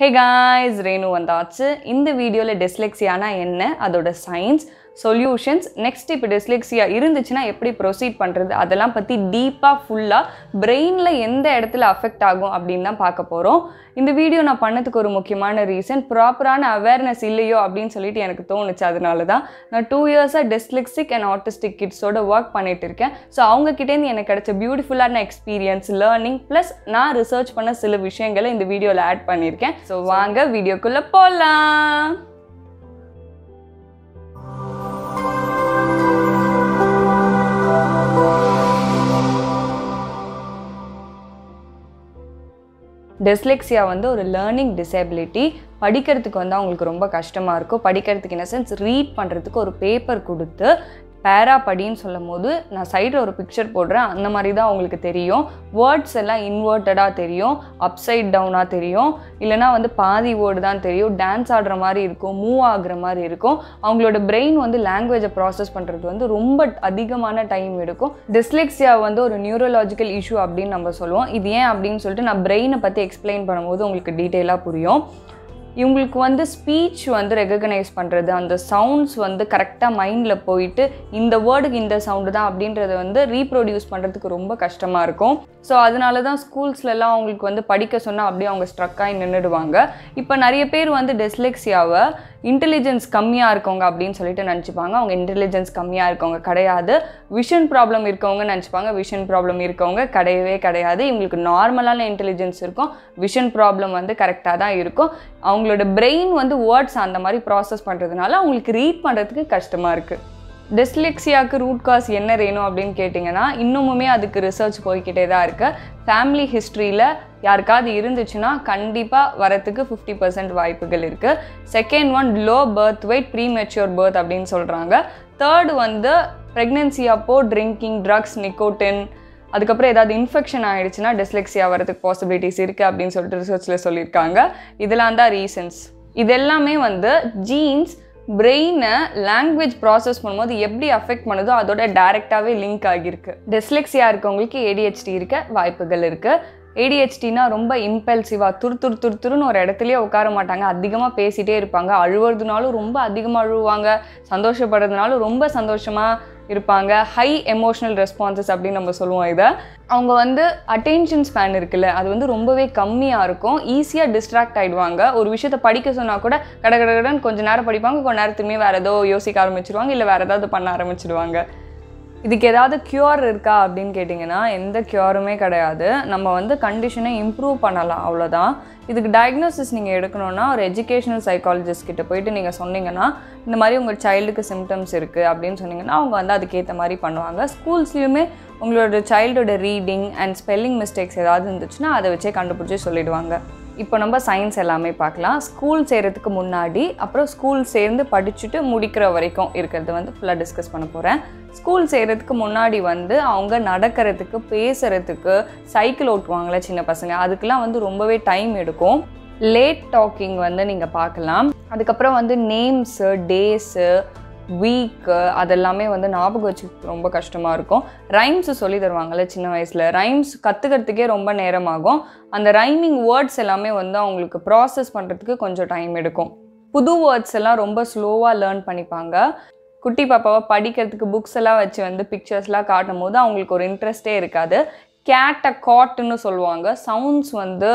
Hey guys Renu வந்தாச்சு. இந்த வீடியோவில் டிஸ்லெக்ஸியானா என்ன? அதோட சயின்ஸ் சொல்யூஷன்ஸ் நெக்ஸ்ட் இப்போ டிஸ்லெக்ஸியா இருந்துச்சுன்னா எப்படி ப்ரொசீட் பண்ணுறது அதெல்லாம் பற்றி டீப்பாக ஃபுல்லாக பிரெயினில் எந்த இடத்துல அஃபெக்ட் ஆகும் அப்படின்னு தான் பார்க்க போகிறோம் இந்த வீடியோ நான் பண்ணதுக்கு ஒரு முக்கியமான ரீசன் ப்ராப்பரான அவேர்னஸ் இல்லையோ அப்படின்னு சொல்லிட்டு எனக்கு தோணுச்சு. அதனால தான் நான் டூ இயர்ஸாக டிஸ்லெக்ஸிக் அண்ட் ஆர்டிஸ்டிக் கிட்ஸோட ஒர்க் பண்ணிட்டு இருக்கேன். ஸோ அவங்கக்கிட்டேருந்து எனக்கு கிடைச்ச பியூட்டிஃபுல்லான எக்ஸ்பீரியன்ஸ் லேர்னிங் ப்ளஸ் நான் ரிசர்ச் பண்ண சில விஷயங்களை இந்த வீடியோவில் ஆட் பண்ணியிருக்கேன் ஸோ வாங்க வீடியோக்குள்ளே போகலாம் டெஸ்லெக்ஸியா வந்து ஒரு லேர்னிங் டிசேபிலிட்டி படிக்கிறதுக்கு வந்து அவங்களுக்கு ரொம்ப கஷ்டமாக இருக்கும். படிக்கிறதுக்கு இன் சென்ஸ் ரீட் பண்ணுறதுக்கு ஒரு பேப்பர் கொடுத்து பேரா படின்னு சொல்லும் போது நான் சைடில் ஒரு பிக்சர் போடுறேன். அந்த மாதிரி தான் அவங்களுக்கு தெரியும். வேர்ட்ஸ் எல்லாம் இன்வெர்ட்டடாக தெரியும். அப்சைட் டவுனாக தெரியும். இல்லைனா வந்து பாதி வேர்டு தான் தெரியும். டான்ஸ் ஆடுற மாதிரி இருக்கும். மூவ் ஆகுற மாதிரி இருக்கும். அவங்களோட பிரெயின் வந்து லாங்குவேஜை ப்ராசஸ் பண்ணுறது வந்து ரொம்ப அதிகமான டைம் எடுக்கும். டிஸ்லெக்ஸியா வந்து ஒரு நியூரலாஜிக்கல் இஷ்யூ அப்படின்னு நம்ம சொல்லுவோம். இது ஏன் அப்படின்னு சொல்லிட்டு நான் பிரெயினை பற்றி எக்ஸ்பிளைன் பண்ணும்போது உங்களுக்கு டீட்டெயிலாக புரியும். இவங்களுக்கு வந்து ஸ்பீச் வந்து ரெகக்னைஸ் பண்ணுறது அந்த சவுண்ட்ஸ் வந்து கரெக்டாக மைண்டில் போயிட்டு இந்த வேர்டுக்கு இந்த சவுண்டு தான் அப்படின்றத வந்து ரீப்ரொடியூஸ் பண்ணுறதுக்கு ரொம்ப கஷ்டமாக இருக்கும். ஸோ அதனால தான் ஸ்கூல்ஸ்லலாம் அவங்களுக்கு வந்து படிக்க சொன்னால் அப்படியே அவங்க ஸ்ட்ரக்காகி நின்றுடுவாங்க இப்போ நிறைய பேர் வந்து டெஸ்லெக்ஸியாவை இன்டெலிஜென்ஸ் கம்மியாக இருக்கவங்க அப்படின்னு சொல்லிட்டு நினச்சிப்பாங்க. அவங்க இன்டெலிஜென்ஸ் கம்மியாக இருக்கவங்க கிடையாது. விஷன் ப்ராப்ளம் இருக்கவங்க நினச்சிப்பாங்க. விஷன் ப்ராப்ளம் இருக்கவங்க கிடையவே கிடையாது. இவங்களுக்கு நார்மலான இன்டெலிஜென்ஸ் இருக்கும். விஷன் ப்ராப்ளம் வந்து கரெக்டாக தான் இருக்கும். அவங்களோட பிரெயின் வந்து வேர்ட்ஸ் அந்த மாதிரி ப்ராசஸ் பண்ணுறதுனால அவங்களுக்கு ரீட் பண்ணுறதுக்கு கஷ்டமாக இருக்குது டிஸ்லெக்ஸியாவுக்கு ரூட் காஸ் என்ன வேணும் அப்படின்னு கேட்டிங்கன்னா இன்னுமுமே அதுக்கு ரிசர்ச் போய்கிட்டே தான் இருக்குது ஃபேமிலி ஹிஸ்ட்ரியில் யாருக்காவது இருந்துச்சுன்னா கண்டிப்பாக வரத்துக்கு ஃபிஃப்டி பர்சன்ட் வாய்ப்புகள் இருக்குது second one low birth weight premature birth அப்படின்னு சொல்கிறாங்க தேர்டு வந்து ப்ரெக்னென்சி அப்போ ட்ரிங்கிங் ட்ரக்ஸ் நிக்கோட்டின் அதுக்கப்புறம் ஏதாவது இன்ஃபெக்ஷன் ஆகிடுச்சுன்னா டிஸ்லெக்ஸியா வரதுக்கு பாசிபிலிட்டிஸ் இருக்குது அப்படின்னு சொல்லிட்டு ரிசர்ச்சில் சொல்லியிருக்காங்க. இதெல்லாம் தான் ரீசன்ஸ் இது எல்லாமே வந்து ஜீன்ஸ் பிரெயினை லாங்குவேஜ் ப்ராசஸ் பண்ணும்போது எப்படி அஃபெக்ட் பண்ணுதோ அதோட டைரெக்டாகவே லிங்க் ஆகியிருக்கு. டிஸ்லெக்ஸியாக இருக்கவங்களுக்கு ஏடிஹெச்டி இருக்க வாய்ப்புகள் இருக்குது ஏடிஹெச்டினா ரொம்ப இம்பல்சிவாக துரு துரு துரு துருன்னு ஒரு இடத்துலயே உட்கார மாட்டாங்க. அதிகமாக பேசிகிட்டே இருப்பாங்க. அழுவுறதுனாலும் ரொம்ப அதிகமாக அழுவாங்க சந்தோஷப்படுறதுனாலும் ரொம்ப சந்தோஷமாக இருப்பாங்க. ஹை எமோஷ்னல் ரெஸ்பான்சஸ் அப்படின்னு நம்ம சொல்லுவோம் இதை. அவங்க வந்து அட்டென்ஷன் ஸ்பேன் இருக்குல்ல அது வந்து ரொம்பவே கம்மியாக இருக்கும். ஈஸியாக டிஸ்ட்ராக்ட் ஆகிடுவாங்க ஒரு விஷயத்தை படிக்க சொன்னால் கூட கட கட கொஞ்சம் நேரம் படிப்பாங்க. கொஞ்ச நேரத்துமே வேறு ஏதோ யோசிக்க ஆரம்பிச்சிருவாங்க இல்லை வேறு ஏதாவது பண்ண ஆரம்பிச்சிடுவாங்க இதுக்கு ஏதாவது க்யூர் இருக்கா அப்படின்னு கேட்டிங்கன்னா எந்த க்யூருமே கிடையாது. நம்ம வந்து கண்டிஷனை இம்ப்ரூவ் பண்ணலாம் அவ்வளோதான் இதுக்கு டயக்னோசிஸ் நீங்கள் எடுக்கணும்னா ஒரு எஜுகேஷனல் சைக்காலஜிஸ்ட் கிட்ட போயிட்டு நீங்கள் சொன்னீங்கன்னா இந்த மாதிரி உங்கள் சைல்டுக்கு சிம்டம்ஸ் இருக்குது அப்படின்னு சொன்னீங்கன்னா அவங்க வந்து அதுக்கேற்ற மாதிரி பண்ணுவாங்க. ஸ்கூல்ஸ்லேயுமே உங்களோட சைல்டோட ரீடிங் அண்ட் ஸ்பெல்லிங் மிஸ்டேக்ஸ் ஏதாவது இருந்துச்சுன்னா அதை வச்சே கண்டுபிடிச்சி சொல்லிடுவாங்க. இப்போ நம்ம சயின்ஸ் எல்லாமே பார்க்கலாம். ஸ்கூல் சேர்கிறதுக்கு முன்னாடி அப்புறம் ஸ்கூல் சேர்ந்து படிச்சுட்டு முடிக்கிற வரைக்கும் இருக்கிறது வந்து ஃபுல்லாக டிஸ்கஸ் பண்ண போகிறேன் ஸ்கூல் சேர்கிறதுக்கு முன்னாடி வந்து அவங்க நடக்கிறதுக்கு பேசுகிறதுக்கு சைக்கிள் ஓட்டுவாங்களே சின்ன பசங்க. அதுக்கெலாம் வந்து ரொம்பவே டைம் எடுக்கும். லேட் டாக்கிங் வந்து நீங்கள் பார்க்கலாம். அதுக்கப்புறம் வந்து நேம்ஸு டேஸு வீக்கு அதெல்லாமே வந்து ஞாபகம் வச்சு ரொம்ப கஷ்டமாக இருக்கும். ரைம்ஸு சொல்லி தருவாங்கள்ல சின்ன வயசில். ரைம்ஸ் கற்றுக்கிறதுக்கே ரொம்ப நேரமாகும். அந்த ரைமிங் வேர்ட்ஸ் எல்லாமே வந்து அவங்களுக்கு ப்ராசஸ் பண்ணுறதுக்கு கொஞ்சம் டைம் எடுக்கும். புது வேர்ட்ஸ் எல்லாம் ரொம்ப ஸ்லோவாக லேர்ன் பண்ணிப்பாங்க. குட்டி பாப்பாவை படிக்கிறதுக்கு புக்ஸ் எல்லாம் வச்சு வந்து பிக்சர்ஸ்லாம் காட்டும் போது அவங்களுக்கு ஒரு இன்ட்ரெஸ்டே இருக்காது. கேட்டை காட்டுன்னு சொல்லுவாங்க. சவுண்ட்ஸ் வந்து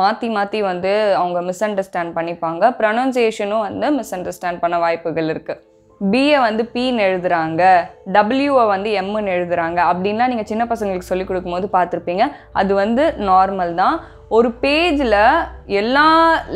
மாற்றி மாற்றி வந்து அவங்க மிஸ் அண்டர்ஸ்டாண்ட் பண்ணிப்பாங்க. ப்ரொனன்சியேஷனும் வந்து மிஸ் அண்டர்ஸ்டாண்ட் பண்ண வாய்ப்புகள் இருக்குது பிஏ வந்து பின்னு எழுதுறாங்க டபிள்யூவை வந்து எம்முன்னு எழுதுறாங்க. அப்படின்லாம் நீங்கள் சின்ன பசங்களுக்கு சொல்லிக் கொடுக்கும்போது பார்த்துருப்பீங்க. அது வந்து நார்மல் தான். ஒரு பேஜில் எல்லா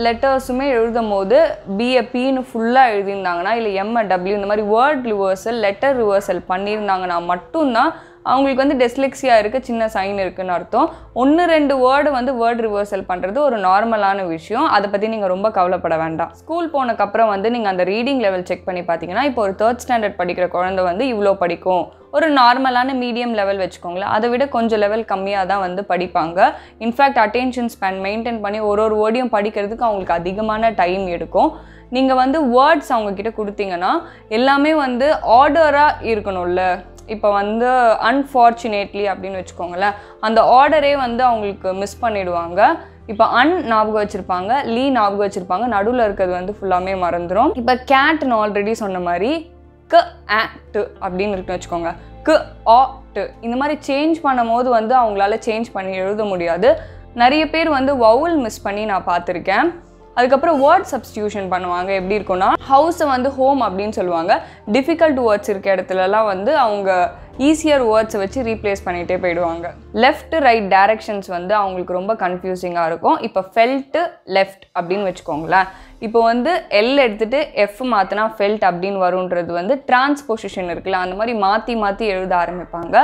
லெட்டர்ஸுமே எழுதும் போது பிஏ பின்னு ஃபுல்லாக எழுதியிருந்தாங்கன்னா இல்லை எம்ஏ டபிள்யூ இந்த மாதிரி வேர்ட் ரிவர்சல் லெட்டர் ரிவர்சல் பண்ணியிருந்தாங்கன்னா மட்டும்தான் அவங்களுக்கு வந்து டெஸ்லெக்ஸியா இருக்குது சின்ன சைன் இருக்குன்னு அர்த்தம். ஒன்று ரெண்டு வேர்டு வந்து வேர்ட் ரிவர்சல் பண்ணுறது ஒரு நார்மலான விஷயம். அதை பற்றி நீங்கள் ரொம்ப கவலைப்பட வேண்டாம். ஸ்கூல் போனக்கப்புறம் வந்து நீங்கள் அந்த ரீடிங் லெவல் செக் பண்ணி பார்த்தீங்கன்னா இப்போ ஒரு தேர்ட் ஸ்டாண்டர்ட் படிக்கிற குழந்தை வந்து இவ்வளோ படிக்கும். ஒரு நார்மலான மீடியம் லெவல் வச்சுக்கோங்களேன். அதை விட கொஞ்சம் லெவல் கம்மியாக தான் வந்து படிப்பாங்க. இன்ஃபேக்ட் அட்டென்ஷன் ஸ்பேன் மெயின்டைன் பண்ணி ஒரு ஒரு வேர்டையும் படிக்கிறதுக்கு அவங்களுக்கு அதிகமான டைம் எடுக்கும். நீங்கள் வந்து வேர்ட்ஸ் அவங்கக்கிட்ட கொடுத்தீங்கன்னா எல்லாமே வந்து ஆர்டராக இருக்கணும்ல. இப்போ வந்து அன்ஃபார்ச்சுனேட்லி அப்படின்னு வச்சுக்கோங்களேன் அந்த ஆர்டரே வந்து அவங்களுக்கு மிஸ் பண்ணிடுவாங்க. இப்போ அன் ஞாபகம் வச்சுருப்பாங்க லீ ஞாபகம் வச்சுருப்பாங்க நடுவில் இருக்கிறது வந்து ஃபுல்லாமே மறந்துடும் இப்போ கேட்னு ஆல்ரெடி சொன்ன மாதிரி க ஆட்டு அப்படின்னு இருக்குன்னு வச்சுக்கோங்க. க ஆக்ட் இந்த மாதிரி சேஞ்ச் பண்ணும் போது வந்து அவங்களால சேஞ்ச் பண்ணி எழுத முடியாது. நிறைய பேர் வந்து வவுல் மிஸ் பண்ணி நான் பார்த்துருக்கேன். அதுக்கப்புறம் வேர்ட் சப்ஸ்டியூஷன் பண்ணுவாங்க. எப்படி இருக்கும்னா ஹவுஸை வந்து ஹோம் அப்படின்னு சொல்லுவாங்க. டிஃபிகல்ட் வேர்ட்ஸ் இருக்க இடத்துலலாம் வந்து அவங்க ஈஸியர் வேர்ட்ஸை வச்சு ரீப்ளேஸ் பண்ணிகிட்டே போயிடுவாங்க. லெஃப்ட் ரைட் டைரக்ஷன்ஸ் வந்து அவங்களுக்கு ரொம்ப கன்ஃபியூசிங்காக இருக்கும். இப்போ ஃபெல்ட்டு லெஃப்ட் அப்படின்னு வச்சுக்கோங்களேன். இப்போ வந்து எல் எடுத்துகிட்டு எஃப் மாற்றினா ஃபெல்ட் அப்படின்னு வருன்றது வந்து டிரான்ஸ்போசிஷன் இருக்குல்ல அந்த மாதிரி மாற்றி மாற்றி எழுத ஆரம்பிப்பாங்க.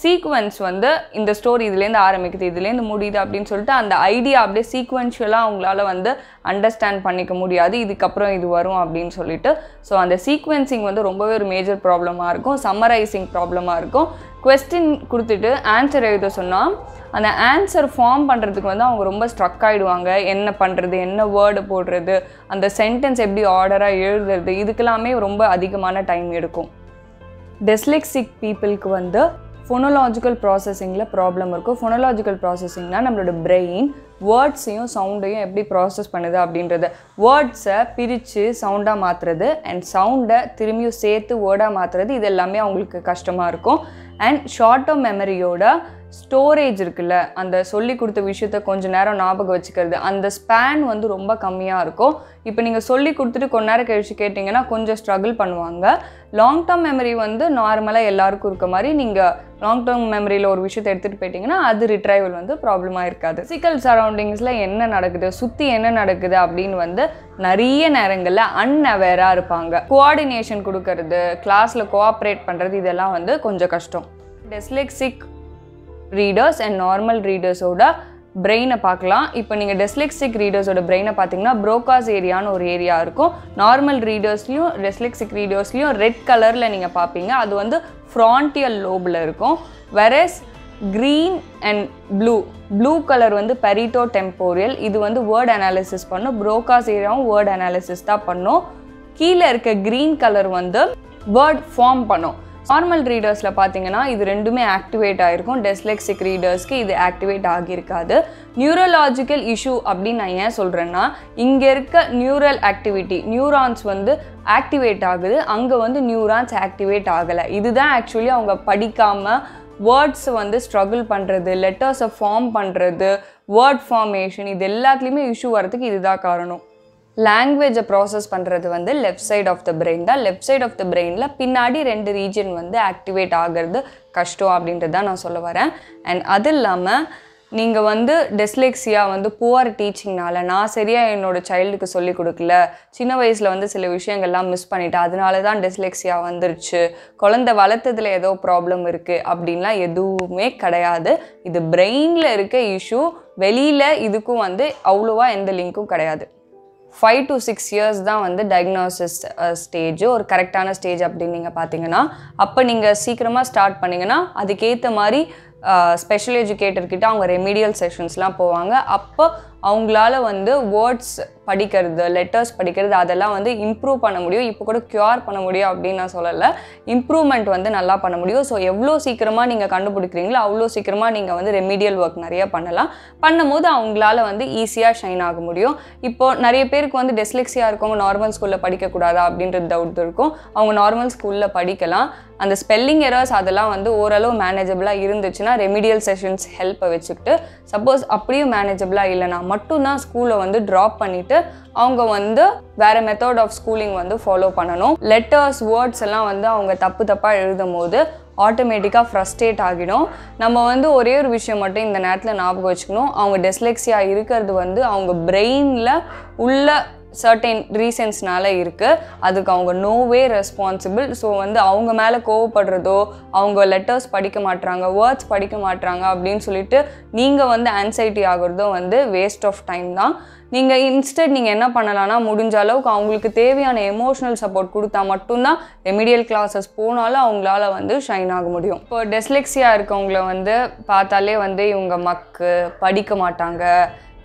சீக்வன்ஸ் வந்து இந்த ஸ்டோரி இதுலேருந்து ஆரம்பிக்குது இதுலேருந்து முடியுது அப்படின்னு சொல்லிட்டு அந்த ஐடியா அப்படியே சீக்வென்ஷியலாக அவங்களால வந்து அண்டர்ஸ்டாண்ட் பண்ணிக்க முடியாது. இதுக்கப்புறம் இது வரும் அப்படின்னு சொல்லிட்டு. ஸோ அந்த சீக்வென்சிங் வந்து ரொம்பவே ஒரு மேஜர் ப்ராப்ளமாக இருக்கும். சம்மரைசிங் ப்ராப்ளமாக இருக்கும். கொஸ்டின் கொடுத்துட்டு ஆன்சர் எழுத சொன்னால் அந்த ஆன்சர் ஃபார்ம் பண்ணுறதுக்கு வந்து அவங்க ரொம்ப ஸ்ட்ரக் ஆகிடுவாங்க என்ன பண்ணுறது என்ன வேர்டு போடுறது அந்த சென்டென்ஸ் எப்படி ஆர்டராக எழுதுறது இதுக்கெல்லாமே ரொம்ப அதிகமான டைம் எடுக்கும். டெஸ்லெக்சிக் பீப்புளுக்கு வந்து ஃபொனோலாஜிக்கல் ப்ராசஸிங்கில் ப்ராப்ளம் இருக்கும். ஃபொனோலாஜிக்கல் ப்ராசஸிங்னால் நம்மளோட பிரெயின் வேர்ட்ஸையும் சவுண்டையும் எப்படி ப்ராசஸ் பண்ணுது அப்படின்றது. வேர்ட்ஸை பிரித்து சவுண்டாக மாற்றுறது அண்ட் சவுண்டை திரும்பியும் சேர்த்து வேர்டாக மாற்றுறது இது எல்லாமே அவங்களுக்கு கஷ்டமாக இருக்கும். அண்ட் ஷார்ட் டேர்ம் மெமரியோட ஸ்டோரேஜ் இருக்குல்ல அந்த சொல்லி கொடுத்த விஷயத்த கொஞ்ச நேரம் ஞாபகம் வச்சுக்கிறது. அந்த ஸ்பேன் வந்து ரொம்ப கம்மியாக இருக்கும். இப்போ நீங்கள் சொல்லி கொடுத்துட்டு கொஞ்ச நேரம் கழிச்சு கேட்டிங்கன்னா கொஞ்சம் ஸ்ட்ரகிள் பண்ணுவாங்க. லாங் டேர்ம் மெமரி வந்து நார்மலாக எல்லாருக்கும் இருக்க மாதிரி நீங்கள் லாங் டேர்ம் மெமரியில் ஒரு விஷயத்தை எடுத்துகிட்டு போயிட்டீங்கன்னா அது ரிட்ரைவல் வந்து ப்ராப்ளமாக இருக்காது. சிக்கல் சரௌண்டிங்ஸில் என்ன நடக்குது சுற்றி என்ன நடக்குது அப்படின்னு வந்து நிறைய நேரங்களில் அன்அவேராக இருப்பாங்க. கோஆர்டினேஷன் கொடுக்கறது கிளாஸில் கோஆப்ரேட் பண்ணுறது இதெல்லாம் வந்து கொஞ்சம் கஷ்டம். டெஸ்லெக்ஸிக் ரீடர்ஸ் அண்ட் நார்மல் ரீடர்ஸோட பிரெயினை பார்க்கலாம். இப்போ நீங்கள் டெஸ்லெக்சிக் ரீடர்ஸோட பிரெயினை பார்த்தீங்கன்னா ப்ரோகாஸ் ஏரியான்னு ஒரு ஏரியா இருக்கும். நார்மல் ரீடர்ஸ்லையும் டெஸ்லெக்சிக் ரீடர்ஸ்லையும் ரெட் கலரில் நீங்கள் பார்ப்பீங்க அது வந்து ஃப்ரான்டியல் லோபில் இருக்கும். Versus green and blue blue colour வந்து பெரிட்டோ டெம்போரியல் இது வந்து வேர்ட் அனாலிசிஸ் பண்ணும். ப்ரோகாஸ் ஏரியாவும் வேர்ட் அனாலிசிஸ் தான் பண்ணும். கீழே இருக்க க்ரீன் கலர் வந்து வேர்ட் ஃபார்ம் பண்ணும். நார்மல் ரீடர்ஸில் பார்த்தீங்கன்னா இது ரெண்டுமே ஆக்டிவேட் ஆகிருக்கும் டெஸ்லெக்சிக் ரீடர்ஸ்க்கு இது ஆக்டிவேட் ஆகியிருக்காது. நியூரலாஜிக்கல் இஷ்யூ அப்படின்னு நான் ஏன் சொல்கிறேன்னா இங்கே இருக்க நியூரல் ஆக்டிவிட்டி நியூரான்ஸ் வந்து ஆக்டிவேட் ஆகுது. அங்கே வந்து நியூரான்ஸ் ஆக்டிவேட் ஆகலை. இதுதான் ஆக்சுவலி அவங்க படிக்காமல் வேர்ட்ஸ் வந்து ஸ்ட்ரகிள் பண்ணுறது லெட்டர்ஸை ஃபார்ம் பண்ணுறது வேர்ட் ஃபார்மேஷன் இது எல்லாத்துலேயுமே இஷ்யூ வரதுக்கு இதுதான் காரணம். லாங்குவேஜை ப்ராசஸ் பண்ணுறது வந்து left side of the brain தான். லெஃப்ட் சைட் ஆஃப் த பிரெயினில் பின்னாடி ரெண்டு ரீஜன் வந்து ஆக்டிவேட் ஆகிறது கஷ்டம் அப்படின்றது தான் நான் சொல்ல வரேன். அண்ட் அது இல்லாமல் நீங்கள் வந்து டெஸ்லெக்ஸியா வந்து புவர் டீச்சிங்னால நான் சரியாக என்னோடய சைல்டுக்கு சொல்லி கொடுக்கல சின்ன வயசில் வந்து சில விஷயங்கள்லாம் மிஸ் பண்ணிட்டேன். அதனால தான் டெஸ்லெக்ஸியா வந்துருச்சு. குழந்தை வளர்த்ததில் ஏதோ ப்ராப்ளம் இருக்குது அப்படின்லாம் எதுவுமே கிடையாது. இது பிரெயினில் இருக்க இஷ்யூ வெளியில் இதுக்கும் வந்து அவ்வளோவா எந்த லிங்க்கும் கிடையாது. ஃபைவ் டு சிக்ஸ் இயர்ஸ் தான் வந்து டயக்னோசிஸ் ஸ்டேஜ் uh, ஒரு கரெக்டான ஸ்டேஜ் அப்படின்னு நீங்கள் பார்த்தீங்கன்னா அப்போ நீங்கள் சீக்கிரமாக ஸ்டார்ட் பண்ணிங்கன்னா அதுக்கேற்ற மாதிரி uh, ஸ்பெஷல் எஜுகேட்டர்கிட்ட அவங்க ரெமீடியல் செஷன்ஸ்லாம் போவாங்க. அப்போ அவங்களால வந்து வேர்ட்ஸ் படிக்கிறது லெட்டர்ஸ் படிக்கிறது அதெல்லாம் வந்து இம்ப்ரூவ் பண்ண முடியும். இப்போ கூட க்யூர் பண்ண முடியும் அப்படின்னு நான் சொல்லலை. இம்ப்ரூவ்மெண்ட் வந்து நல்லா பண்ண முடியும். ஸோ எவ்வளோ சீக்கிரமாக நீங்கள் கண்டுபிடிக்கிறீங்களோ அவ்வளோ சீக்கிரமாக நீங்கள் வந்து ரெமீடியல் ஒர்க் நிறைய பண்ணலாம். பண்ணும்போது அவங்களால வந்து ஈஸியாக ஷைன் ஆக முடியும். இப்போது நிறைய பேருக்கு வந்து டெஸ்லெக்ஸியாக இருக்கவங்க நார்மல் ஸ்கூலில் படிக்கக்கூடாதா அப்படின்றது டவுட் இருக்கும். அவங்க நார்மல் ஸ்கூலில் படிக்கலாம். அந்த ஸ்பெல்லிங் எரர்ஸ் அதெல்லாம் வந்து ஓரளவு மேனேஜபிளாக இருந்துச்சுன்னா ரெமிடியல் செஷன்ஸ் ஹெல்ப்பை வச்சுக்கிட்டு சப்போஸ் அப்படியும் மேனேஜபிளாக இல்லைனா மட்டும்தான் ஸ்கூலை வந்து ட்ராப் பண்ணிவிட்டு அவங்க வந்து வேறு மெத்தட் ஆஃப் ஸ்கூலிங் வந்து ஃபாலோ பண்ணணும். லெட்டர்ஸ் வேர்ட்ஸ் எல்லாம் வந்து அவங்க தப்பு தப்பாக எழுதும் போது ஆட்டோமேட்டிக்காக ஃப்ரஸ்ட்ரேட் ஆகிடும். நம்ம வந்து ஒரே ஒரு விஷயம் மட்டும் இந்த நேரத்தில் ஞாபகம் வச்சுக்கணும். அவங்க டெஸ்லெக்ஸியாக இருக்கிறது வந்து அவங்க பிரெயினில் உள்ள சர்டைன் ரீசன்ஸ்னால இருக்குது அதுக்கு அவங்க நோவே ரெஸ்பான்சிபிள் ஸோ வந்து அவங்க மேலே கோவப்படுறதோ அவங்க லெட்டர்ஸ் படிக்க மாட்டுறாங்க வேர்ட்ஸ் படிக்க மாட்டுறாங்க அப்படின்னு சொல்லிட்டு நீங்கள் வந்து ஆன்சைட்டி ஆகுறதோ வந்து வேஸ்ட் ஆஃப் டைம் தான். நீங்கள் இன்ஸ்டெட் நீங்கள் என்ன பண்ணலாம்னா முடிஞ்ச அளவுக்கு அவங்களுக்கு தேவையான எமோஷனல் சப்போர்ட் கொடுத்தா மட்டும்தான் ரெமிடியல் கிளாஸஸ் போனாலும் அவங்களால வந்து ஷைன் ஆக முடியும். இப்போ டெஸ்லெக்ஸியாக இருக்கவங்கள வந்து பார்த்தாலே வந்து இவங்க மக்கு படிக்க மாட்டாங்க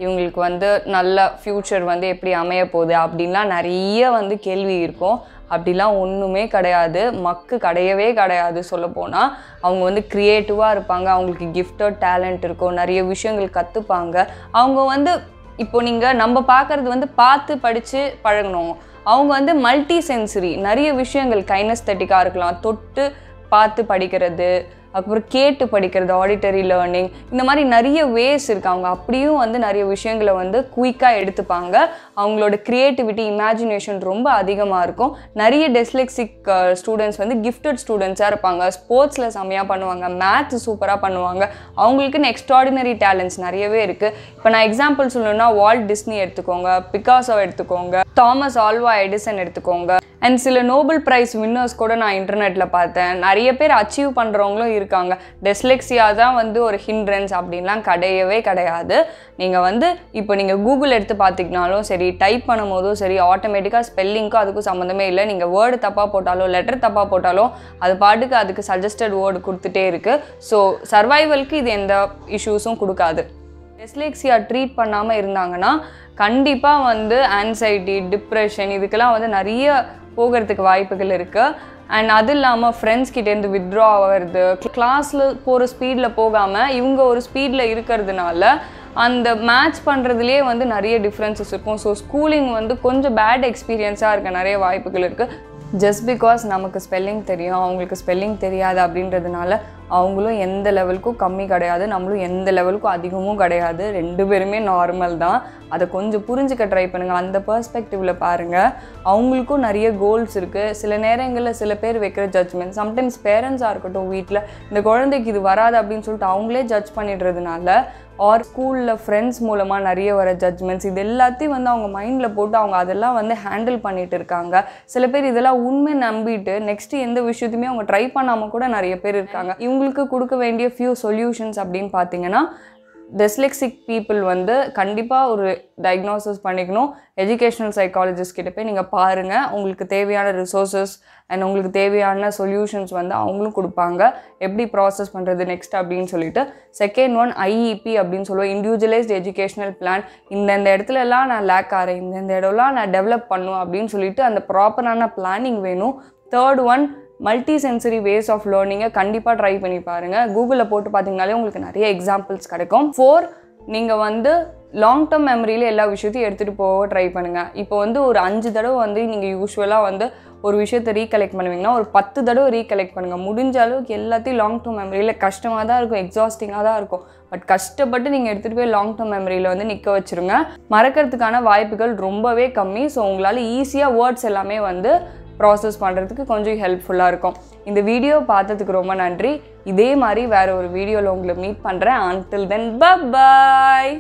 இவங்களுக்கு வந்து நல்ல ஃப்யூச்சர் வந்து எப்படி அமைய போகுது அப்படின்லாம் நிறைய வந்து கேள்வி இருக்கும். அப்படிலாம் ஒன்றுமே கிடையாது. மக்கு கிடையவே கிடையாது சொல்லப்போனால் அவங்க வந்து க்ரியேட்டிவாக இருப்பாங்க. அவங்களுக்கு கிஃப்டட் டேலண்ட் இருக்கும் நிறைய விஷயங்கள் கற்றுப்பாங்க அவங்க வந்து இப்போ நீங்கள் நம்ம பார்க்குறது வந்து பார்த்து படித்து பழகணும். அவங்க வந்து மல்டி சென்சரி நிறைய விஷயங்கள் கைனஸ்தட்டிக்காக இருக்கலாம். தொட்டு பார்த்து படிக்கிறது அப்புறம் கேட்டு படிக்கிறது ஆடிட்டரி லேர்னிங் இந்த மாதிரி நிறைய வேஸ் இருக்குது அவங்க அப்படியும் வந்து நிறைய விஷயங்களை வந்து குயிக்காக எடுத்துப்பாங்க. அவங்களோட க்ரியேட்டிவிட்டி இமேஜினேஷன் ரொம்ப அதிகமாக இருக்கும். நிறைய டெஸ்லெக்சிக் ஸ்டூடெண்ட்ஸ் வந்து கிஃப்டட் ஸ்டூடெண்ட்ஸாக இருப்பாங்க. ஸ்போர்ட்ஸில் செம்மையாக பண்ணுவாங்க. மேத்ஸ் சூப்பராக பண்ணுவாங்க. அவங்களுக்குன்னு எக்ஸ்ட்ராடினரி டேலண்ட்ஸ் நிறையவே இருக்குது இப்போ நான் எக்ஸாம்பிள் சொல்லணும்னா வால்ட் டிஸ்னி எடுத்துக்கோங்க பிகாசோ எடுத்துக்கோங்க தாமஸ் ஆல்வா எடிசன் எடுத்துக்கோங்க. அண்ட் சில நோபல் ப்ரைஸ் வின்னர்ஸ் கூட நான் இன்டர்நெட்டில் பார்த்தேன். நிறைய பேர் அச்சீவ் பண்ணுறவங்களும் இருக்காங்க. டெஸ்லெக்ஸியா தான் வந்து ஒரு ஹிண்ட்ரன்ஸ் அப்படின்லாம் கிடையவே கிடையாது. நீங்கள் வந்து இப்போ நீங்கள் கூகுள் எடுத்து பார்த்தீங்கனாலும் சரி டைப் பண்ணும்போதும் சரி ஆட்டோமேட்டிக்காக ஸ்பெல்லிங்க்கும் அதுக்கும் சம்மந்தமே இல்லை. நீங்கள் வேர்டு தப்பாக போட்டாலும் லெட்டர் தப்பாக போட்டாலும் அது பாட்டுக்கு அதுக்கு சஜஸ்டட் வேர்டு கொடுத்துட்டே இருக்குது ஸோ சர்வைவலுக்கு இது எந்த இஷ்யூஸும் கொடுக்காது. டெஸ்லெக்ஸியா ட்ரீட் பண்ணாமல் இருந்தாங்கன்னா கண்டிப்பாக வந்து ஆன்சைட்டி டிப்ரெஷன் இதுக்கெல்லாம் வந்து நிறைய போகிறதுக்கு வாய்ப்புகள் இருக்குது அண்ட் அது இல்லாமல் ஃப்ரெண்ட்ஸ் கிட்டேருந்து வித்ட்ரா ஆகிறது கிளாஸில் போகிற ஸ்பீடில் போகாமல் இவங்க ஒரு ஸ்பீடில் இருக்கிறதுனால அந்த மேட்ச் பண்ணுறதுலேயே வந்து நிறைய டிஃப்ரென்சஸ் இருக்கும். ஸோ ஸ்கூலிங் வந்து கொஞ்சம் பேட் எக்ஸ்பீரியன்ஸாக இருக்க நிறைய வாய்ப்புகள் இருக்குது ஜஸ்ட் பிகாஸ் நமக்கு ஸ்பெல்லிங் தெரியும் அவங்களுக்கு ஸ்பெல்லிங் தெரியாது அப்படின்றதுனால அவங்களும் எந்த லெவலுக்கும் கம்மி கிடையாது நம்மளும் எந்த லெவலுக்கும் அதிகமும் கிடையாது. ரெண்டு பேருமே நார்மல் தான். அதை கொஞ்சம் புரிஞ்சுக்க ட்ரை பண்ணுங்கள் அந்த பர்ஸ்பெக்டிவில் பாருங்கள் அவங்களுக்கும் நிறைய கோல்ஸ் இருக்குது சில நேரங்களில் சில பேர் வைக்கிற ஜட்ஜ்மெண்ட் சம்டைம்ஸ் பேரண்ட்ஸாக இருக்கட்டும் வீட்டில் இந்த குழந்தைக்கு இது வராது அப்படின்னு சொல்லிட்டு அவங்களே ஜட்ஜ் பண்ணிடுறதுனால ஆர் ஸ்கூலில் ஃப்ரெண்ட்ஸ் மூலமாக நிறைய வர ஜட்ஜ்மெண்ட்ஸ் இது எல்லாத்தையும் வந்து அவங்க மைண்டில் போட்டு அவங்க அதெல்லாம் வந்து ஹேண்டில் பண்ணிட்டு இருக்காங்க. சில பேர் இதெல்லாம் உண்மை நம்பிட்டு நெக்ஸ்ட்டு எந்த விஷயத்தையுமே அவங்க ட்ரை பண்ணாமல் கூட நிறைய பேர் இருக்காங்க. இவங்களுக்கு கொடுக்க வேண்டிய ஃபியூ சொல்யூஷன்ஸ் அப்படின்னு பார்த்தீங்கன்னா டெஸ்லெக்சிக் பீப்புள் வந்து கண்டிப்பாக ஒரு டயக்னோசிஸ் பண்ணிக்கணும். எஜுகேஷ்னல் சைக்காலஜிஸ்ட் கிட்ட போய் நீங்கள் பாருங்கள் உங்களுக்கு தேவையான ரிசோர்ஸஸ் அண்ட் உங்களுக்கு தேவையான சொல்யூஷன்ஸ் வந்து அவங்களும் கொடுப்பாங்க. எப்படி ப்ராசஸ் பண்ணுறது நெக்ஸ்ட் அப்படின்னு சொல்லிட்டு. செகண்ட் ஒன் ஐஇபி அப்படின்னு சொல்லுவோம். இண்டிவிஜுவலைஸ்ட் எஜுகேஷ்னல் பிளான் இந்தந்த இடத்துலலாம் நான் லேக் ஆகிறேன் இந்தந்த இடம்லாம் நான் டெவலப் பண்ணும் அப்படின்னு சொல்லிட்டு அந்த ப்ராப்பரான பிளானிங் வேணும். Third one multi sensory ways of லேர்னிங்கை கண்டிப்பாக ட்ரை பண்ணி பாருங்கள் கூகுளில் போட்டு பார்த்தீங்கனாலே உங்களுக்கு நிறைய எக்ஸாம்பிள்ஸ் கிடைக்கும். ஃபோர் நீங்கள் வந்து லாங் டேர்ம் மெமரியில் எல்லா விஷயத்தையும் எடுத்துகிட்டு போக ட்ரை பண்ணுங்கள் இப்போ வந்து ஒரு அஞ்சு தடவை வந்து நீங்கள் யூஸ்வலாக வந்து ஒரு விஷயத்தை ரீகலெக்ட் பண்ணுவீங்கன்னா ஒரு பத்து தடவை ரீகலெக்ட் பண்ணுங்கள் முடிஞ்ச அளவுக்கு எல்லாத்தையும் லாங் டேர்ம் மெமரியில் கஷ்டமாக தான் இருக்கும் எக்ஸாஸ்டிங்காக தான் இருக்கும். பட் கஷ்டப்பட்டு நீங்கள் எடுத்துகிட்டு போய் லாங் டேர்ம் மெமரியில் வந்து நிற்க வச்சுருங்க. மறக்கிறதுக்கான வாய்ப்புகள் ரொம்பவே கம்மி. ஸோ உங்களால் ஈஸியாக வேர்ட்ஸ் எல்லாமே வந்து ப்ராசஸ் பண்ணுறதுக்கு கொஞ்சம் ஹெல்ப்ஃபுல்லாக இருக்கும். இந்த வீடியோ பார்த்ததுக்கு ரொம்ப நன்றி. இதே மாதிரி வேறு ஒரு வீடியோவில் உங்களை மீட் பண்ணுறேன் அன்டில் தென் பாய்